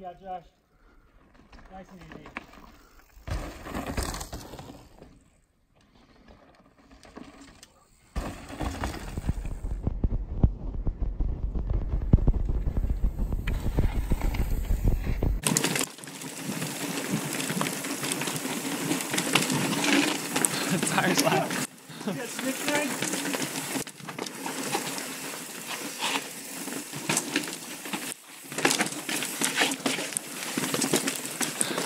Yeah, Josh. Nice and easy. Tire slap. Yeah,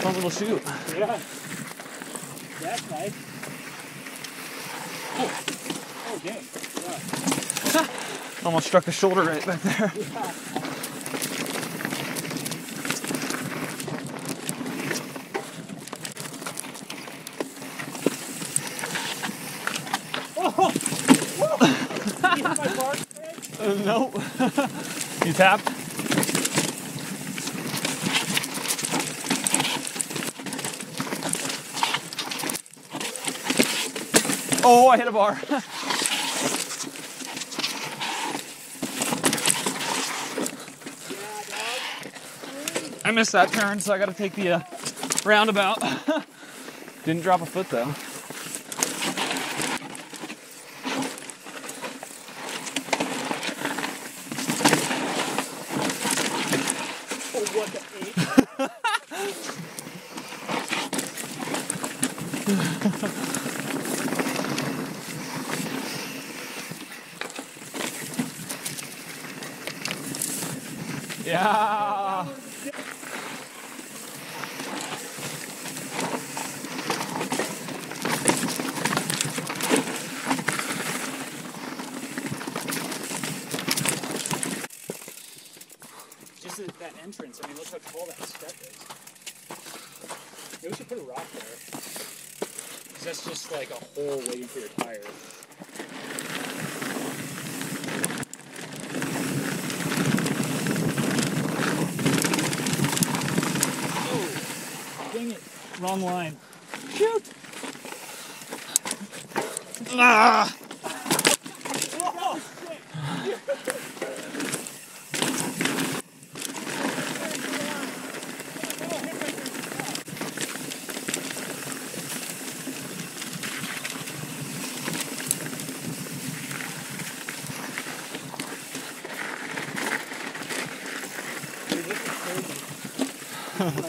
fun little chute. Yeah. That's nice. Oh, oh dang. Yeah. Almost struck a shoulder right back there. You hit my bar today? Uh, nope. you tapped? Oh, I hit a bar. I missed that turn, so I gotta take the uh, roundabout. Didn't drop a foot though. Yeah. Just at that entrance. I mean, look how tall that step is. Maybe we should put a rock there. 'Cause that's just like a hole waiting for your tire. Wrong line. Shoot! Ah.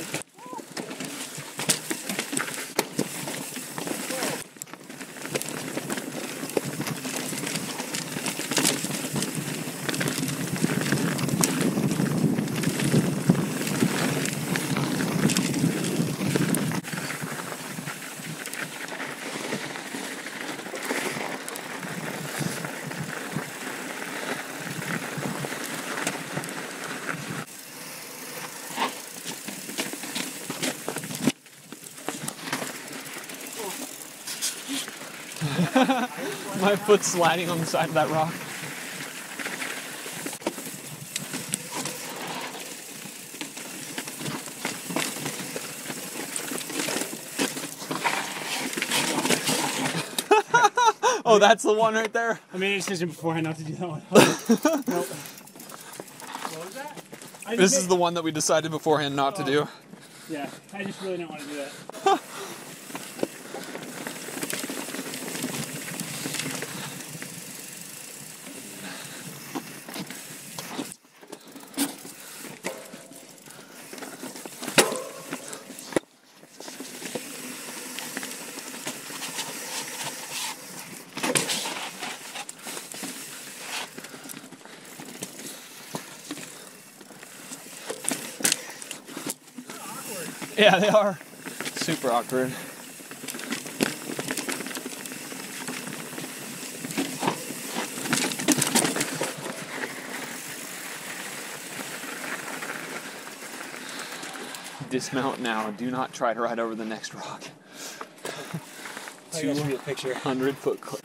My foot sliding on the side of that rock. oh, that's the one right there. I made a decision beforehand not to do that one. nope. What was that? I This is the one that we decided beforehand not to oh. do. Yeah, I just really don't want to do that. Yeah, they are. Super awkward. Dismount now. Do not try to ride over the next rock. I gotta show a picture. 100 foot cliff.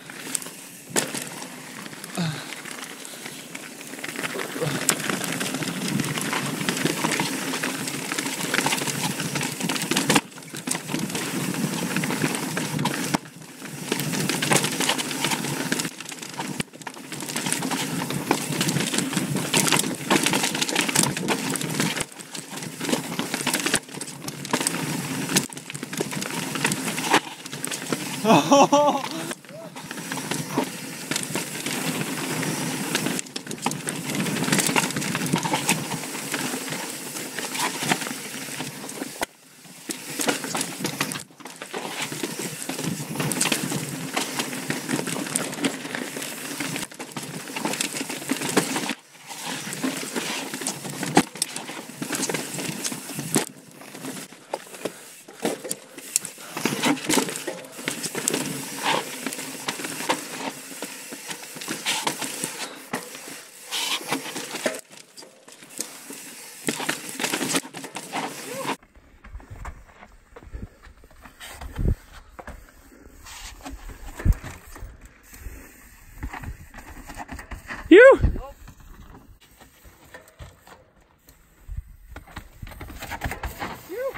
You.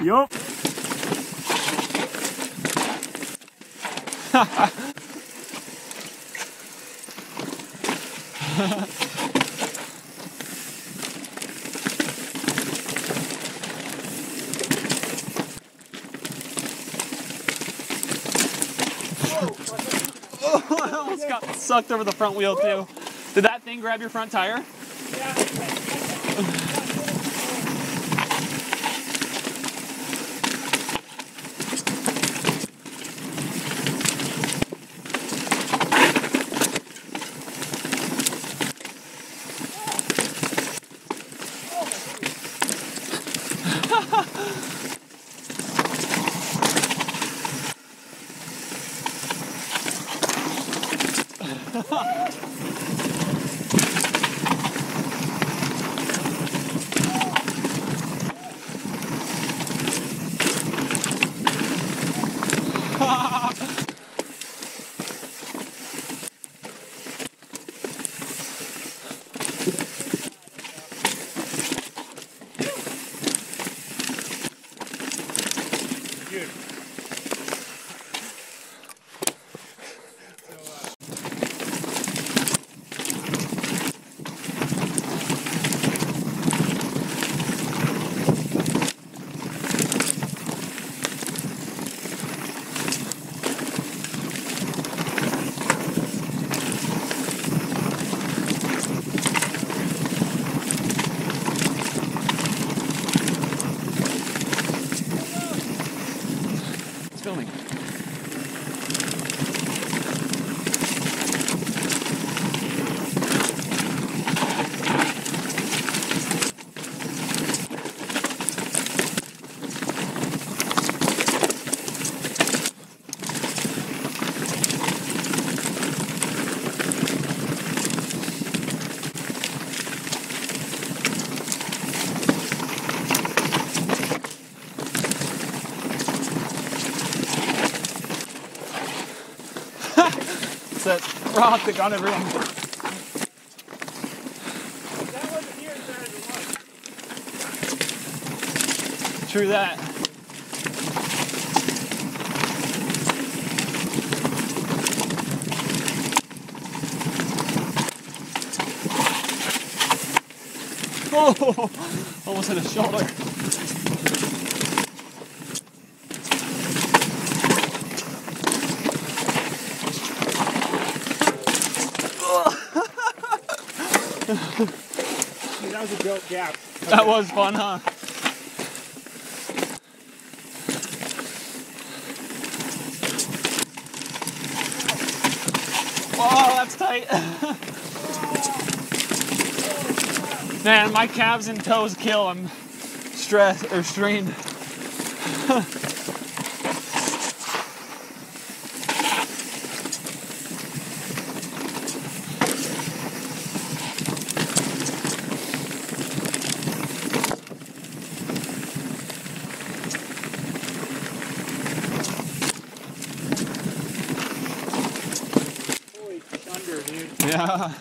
Yup. I almost got sucked over the front wheel too. Did that thing grab your front tire? Dude. That rock that got everyone. That. True that. Oh, almost hit his shoulder. That was a dope gap. That was fun, huh? Whoa, that's tight. Man, my calves and toes kill. I'm stressed or strained. Yeah.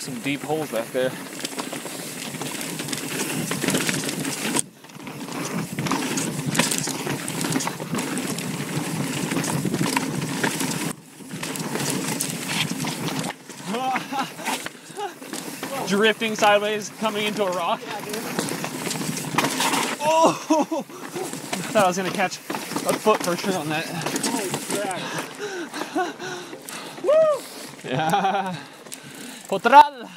Some deep holes back there. Drifting sideways, coming into a rock. Yeah, Oh! I Thought I was gonna catch a foot for sure on that. Crap. Yeah. Portal.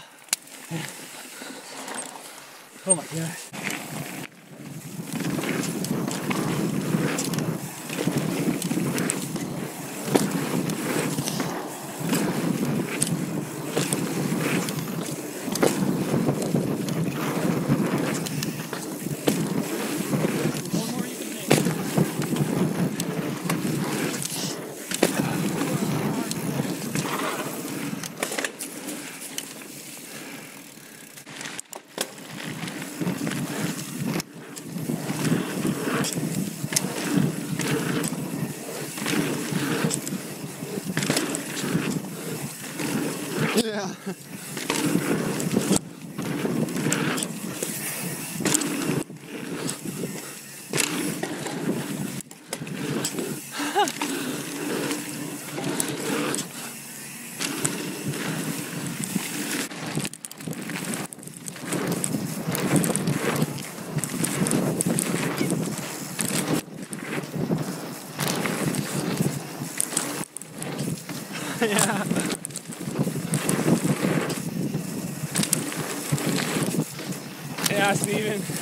Oh my god. Yeah. yeah. Yeah, Steven.